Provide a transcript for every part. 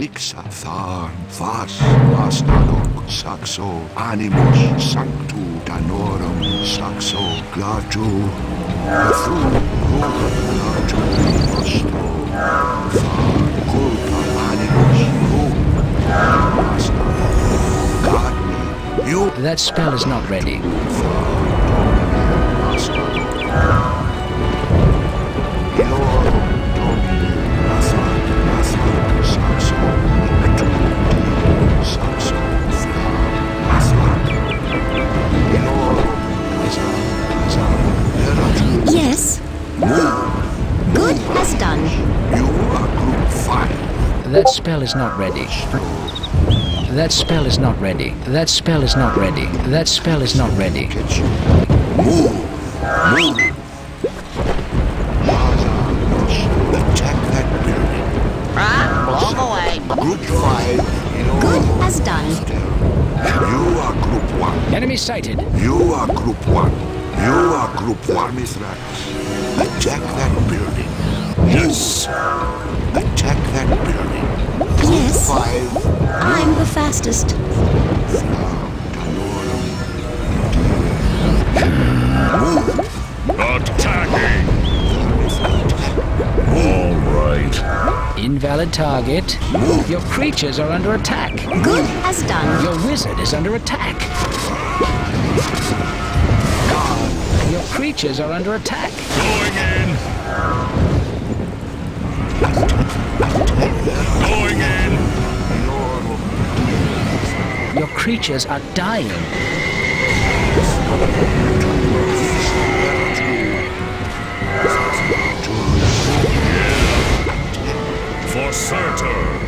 Clixa, Tharn, Vas, Vastalok, Saxo, Animus, Sanctu, Danorum, Saxo, Glatu, Bethu, Ruga, Glatu, Osto, Tharn, Culpa, Animus, Rug, Vastalok, Gadni, You, That spell is not ready. Yes. Good as done. You are group five. That spell is not ready. That spell is not ready. That spell is not ready. That spell is not ready. Move. Move. Sighted. You are group one. You are group one. Attack that building. Yes. Attack that building. Yes. Five. I'm the fastest. Attacking! All right. Invalid target. Your creatures are under attack. Good as done. Your wizard is under attack. Your creatures are under attack. Going in. Going in. Your creatures are dying. For certain.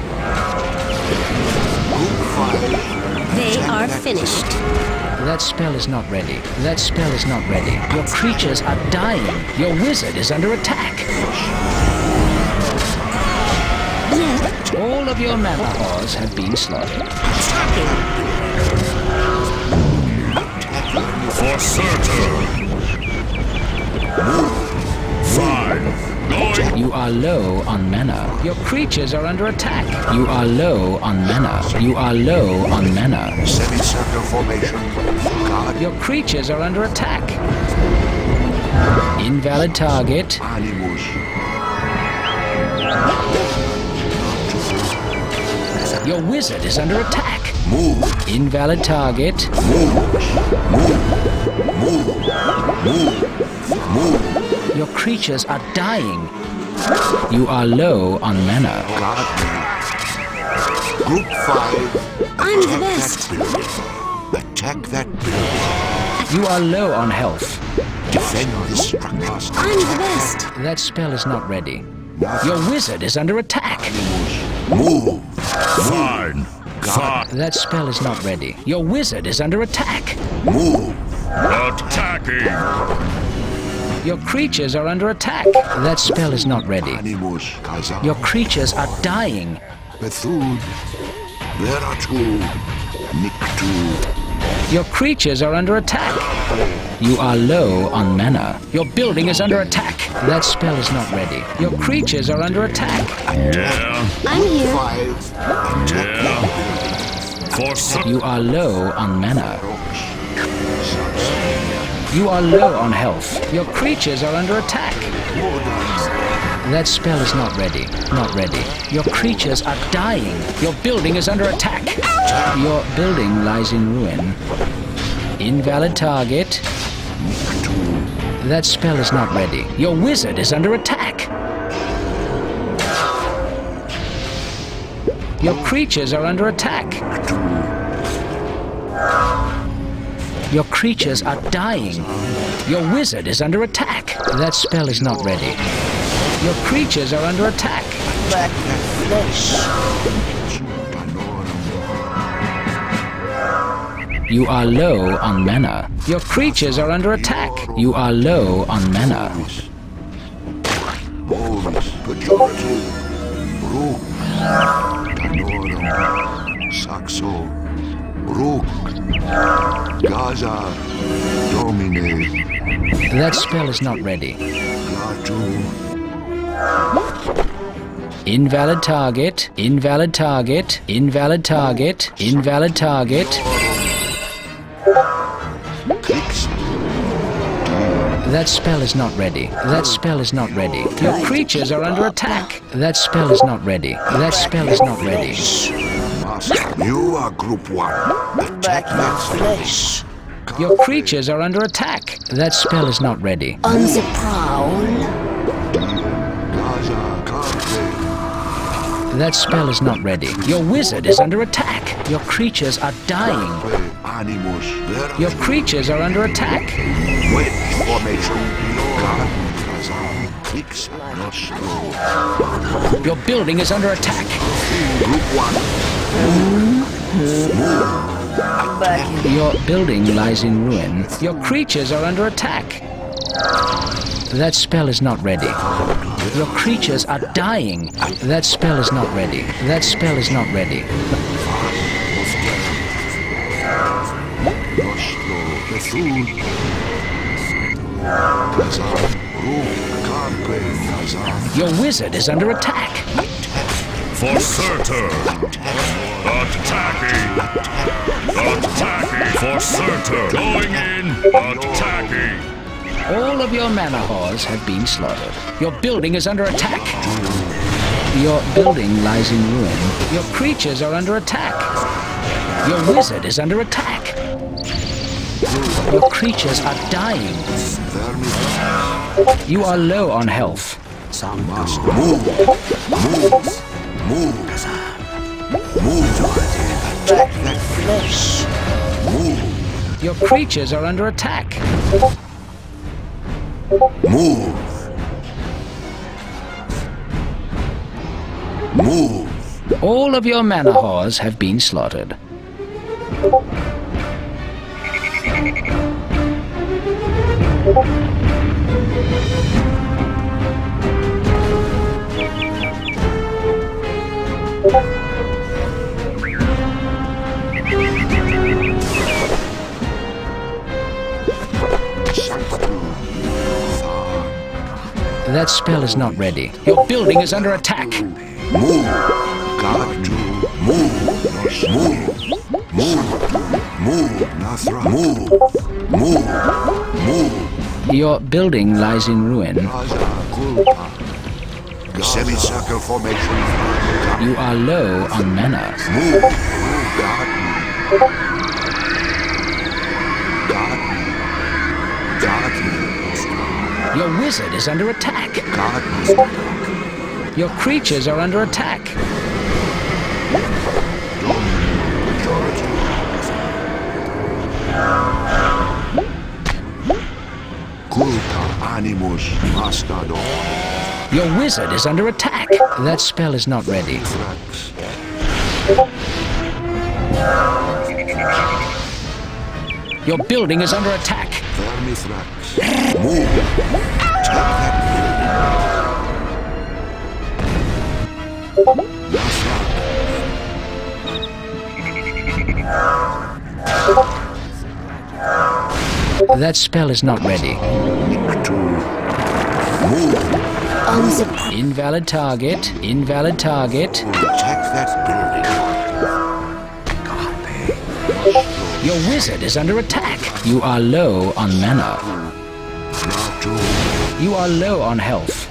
They are finished. That spell is not ready. That spell is not ready. Your creatures are dying. Your wizard is under attack. All of your manahoars have been slaughtered. For certain. You are low on mana. Your creatures are under attack. You are low on mana. You are low on mana. Semicircle formation. Your creatures are under attack. Invalid target. Your wizard is under attack. Move. Invalid target. Move. Move. Move. Move. Move. Your creatures are dying. You are low on mana. Group five. I'm the best. that. Attack that building. You are low on health. Defend this structure. I'm the best. That spell is not ready. Your wizard is under attack. Move. Fine. Fine. That spell is not ready. Your wizard is under attack. Move. Attacking. Your creatures are under attack. That spell is not ready. Your creatures are dying. Bethud. Veratu. Niktu. Your creatures are under attack. You are low on mana. Your building is under attack. That spell is not ready. Your creatures are under attack. Yeah. I'm here. Yeah. For certain. You are low on mana. You are low on health. Your creatures are under attack. That spell is not ready. Not ready. Your creatures are dying. Your building is under attack. Your building lies in ruin. Invalid target. That spell is not ready. Your wizard is under attack. Your creatures are under attack. Your creatures are dying. Your wizard is under attack. That spell is not ready. Your creatures are under attack. the flesh You are low on mana. Your creatures are under attack. You are low on mana. Saxo. Rook. Gaza. Domine. That spell is not ready. Invalid target. Invalid target. Invalid target. Invalid target. That spell is not ready. That spell is not ready. Your creatures are under attack. That spell is not ready. That spell is not ready. Master. You are group one. Attack that flesh. Your creatures are under attack. That spell is not ready. On the prowl. That spell is not ready. Your wizard is under attack. Your creatures are dying. Your creatures are under attack. Your building is under attack. Group one. Your building lies in ruin. Your creatures are under attack. That spell is not ready. Your creatures are dying. That spell is not ready. That spell is not ready. Gaza, Rook, Carpe, Gaza. Your wizard is under attack. For certain. Attacking. Attacking. For certain. Going in. Attacking. All of your manahoars have been slaughtered. Your building is under attack. Your building lies in ruin. Your creatures are under attack. Your wizard is under attack. Your creatures are dying. You are low on health. Master. Move. Move. Move. Move. Attack that flesh. Move. Your creatures are under attack. Move. Move. All of your manahoars have been slaughtered. That spell is not ready. Your building is under attack. Move. God to move. Move. Move. Move. Move. Move. Move. Your building lies in ruin. Kulpa. Semicircle formation. You are low on mana. Move. Your wizard is under attack. Garden. Your creatures are under attack. Your wizard is under attack. That spell is not ready. Your building is under attack. Move. That spell is not ready. To move. On the prowl. Invalid target. Invalid target. Attack that building. Your wizard is under attack. You are low on mana. You are low on health.